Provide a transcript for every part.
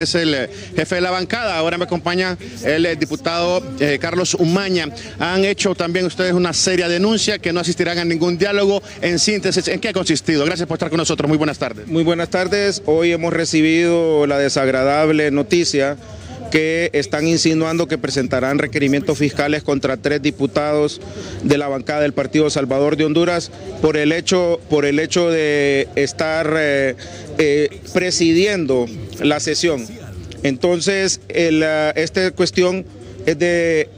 es el eh, jefe de la bancada. Ahora me acompaña el eh, diputado eh, Carlos Umaña. Han hecho también ustedes una seria denuncia que no asistirán a ningún diálogo. En síntesis, ¿en qué ha consistido? Gracias por estar con nosotros. Muy buenas tardes. Muy buenas tardes. Hoy hemos recibido la desagradable noticia que están insinuando que presentarán requerimientos fiscales contra tres diputados de la bancada del Partido Salvador de Honduras por el hecho, por el hecho de estar presidiendo la sesión. Entonces, esta cuestión es de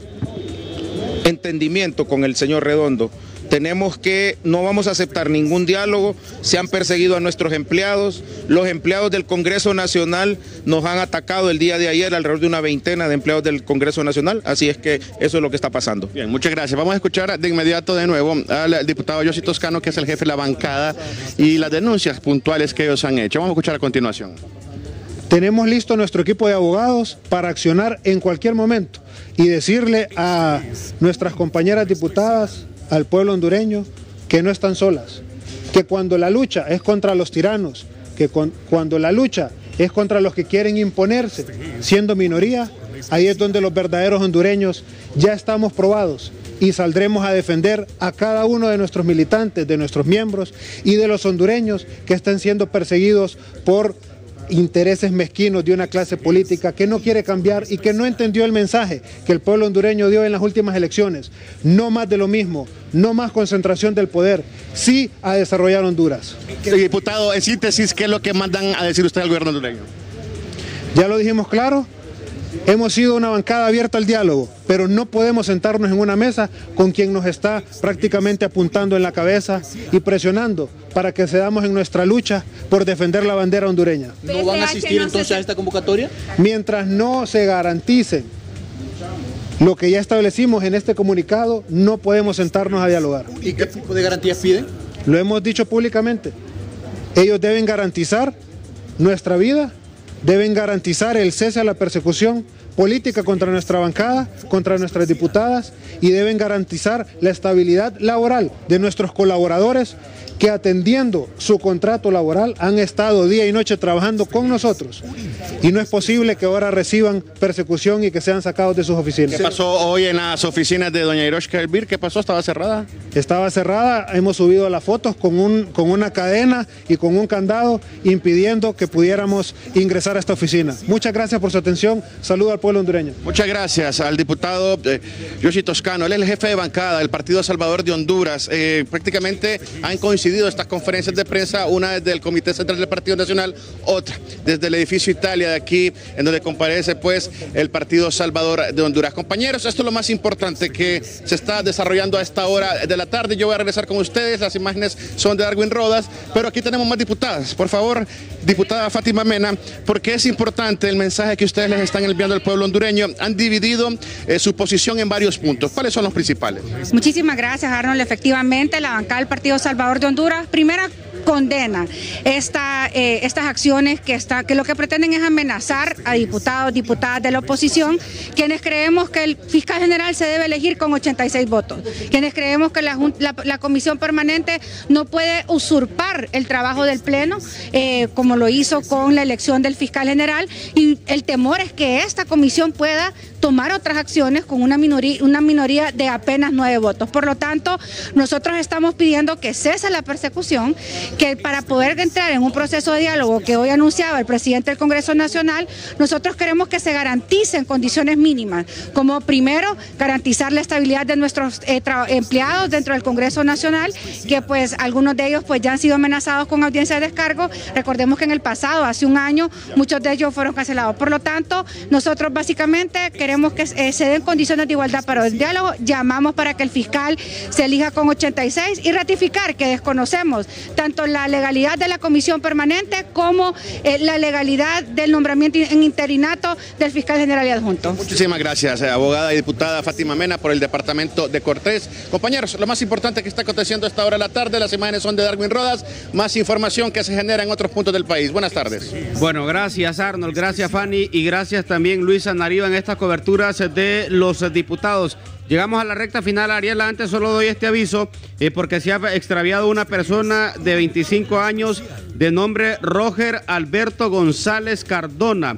entendimiento con el señor Redondo. Tenemos que, no vamos a aceptar ningún diálogo, se han perseguido a nuestros empleados, los empleados del Congreso Nacional nos han atacado el día de ayer, alrededor de una veintena de empleados del Congreso Nacional, así es que eso es lo que está pasando. Bien, muchas gracias. Vamos a escuchar de inmediato de nuevo al diputado Yossi Toscano, que es el jefe de la bancada, y las denuncias puntuales que ellos han hecho. Vamos a escuchar a continuación. Tenemos listo nuestro equipo de abogados para accionar en cualquier momento y decirle a nuestras compañeras diputadas, al pueblo hondureño, que no están solas, que cuando la lucha es contra los tiranos, que cuando la lucha es contra los que quieren imponerse, siendo minoría, ahí es donde los verdaderos hondureños ya estamos probados y saldremos a defender a cada uno de nuestros militantes, de nuestros miembros y de los hondureños que están siendo perseguidos por intereses mezquinos de una clase política que no quiere cambiar y que no entendió el mensaje que el pueblo hondureño dio en las últimas elecciones. No más de lo mismo, no más concentración del poder, sí a desarrollar Honduras. Diputado, en síntesis, ¿qué es lo que mandan a decir usted al gobierno hondureño? Ya lo dijimos claro, Hemos sido una bancada abierta al diálogo, pero no podemos sentarnos en una mesa con quien nos está prácticamente apuntando en la cabeza y presionando para que cedamos en nuestra lucha por defender la bandera hondureña. ¿No van a asistir entonces a esta convocatoria? Mientras no se garantice lo que ya establecimos en este comunicado, no podemos sentarnos a dialogar. ¿Y qué tipo de garantías piden? Lo hemos dicho públicamente. Ellos deben garantizar nuestra vida deben garantizar el cese a la persecución política contra nuestra bancada, contra nuestras diputadas y deben garantizar la estabilidad laboral de nuestros colaboradores que atendiendo su contrato laboral han estado día y noche trabajando con nosotros y no es posible que ahora reciban persecución y que sean sacados de sus oficinas. ¿Qué pasó hoy en las oficinas de doña Hiroshka Elvir? ¿Qué pasó? ¿Estaba cerrada? Estaba cerrada, hemos subido las fotos con, un, con una cadena y con un candado impidiendo que pudiéramos ingresar a esta oficina. Muchas gracias por su atención, saludo al pueblo hondureño. Muchas gracias al diputado eh, Yoshi Toscano, él es el jefe de bancada del Partido Salvador de Honduras. Eh, prácticamente han coincidido estas conferencias de prensa, una desde el Comité Central del Partido Nacional, otra desde el edificio Italia de aquí, en donde comparece pues el Partido Salvador de Honduras. Compañeros, esto es lo más importante que se está desarrollando a esta hora de la tarde. Yo voy a regresar con ustedes, las imágenes son de Darwin Rodas, pero aquí tenemos más diputadas. Por favor, diputada Fátima Mena, porque es importante el mensaje que ustedes les están enviando al hondureño. Han dividido eh, su posición en varios puntos. ¿Cuáles son los principales? Muchísimas gracias, Arnold. Efectivamente, la bancada del Partido Salvador de Honduras, primera condena eh, estas acciones que, está, que lo que pretenden es amenazar a diputados, diputadas de la oposición, quienes creemos que el fiscal general se debe elegir con 86 votos, quienes creemos que la, la, comisión permanente no puede usurpar el trabajo del Pleno, eh, como lo hizo con la elección del fiscal general, y el temor es que esta comisión pueda tomar otras acciones con una minoría, una minoría de apenas nueve votos. Por lo tanto, nosotros estamos pidiendo que cese la persecución, que para poder entrar en un proceso de diálogo que hoy anunciaba el presidente del Congreso Nacional, nosotros queremos que se garanticen condiciones mínimas, como primero garantizar la estabilidad de nuestros eh, empleados dentro del Congreso Nacional, que pues algunos de ellos pues ya han sido amenazados con audiencia de descargo. Recordemos que en el pasado, hace un año, muchos de ellos fueron cancelados. Por lo tanto, nosotros básicamente queremos que eh, se den condiciones de igualdad para el diálogo, llamamos para que el fiscal se elija con 86 y ratificar que desconocemos tanto la legalidad de la comisión permanente como eh, la legalidad del nombramiento en interinato del fiscal general y adjunto. Muchísimas gracias, eh, abogada y diputada Fátima Mena por el departamento de Cortés. Compañeros, lo más importante que está aconteciendo a esta hora de la tarde, las imágenes son de Darwin Rodas, más información que se genera en otros puntos del país. Buenas tardes. Bueno, gracias Arnold, gracias Fanny y gracias también Luisa Nariva en esta cobertura de los diputados. Llegamos a la recta final, Ariel. Antes solo doy este aviso eh, porque se ha extraviado una persona de 25 años de nombre Roger Alberto González Cardona.